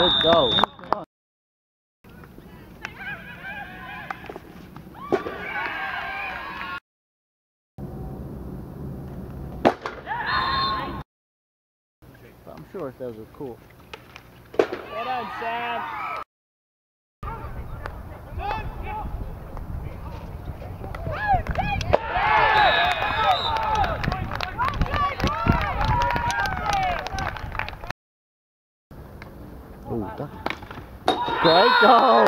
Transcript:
Good goal. But I'm sure if those are cool. Well done, Sam. ui cắt kể cô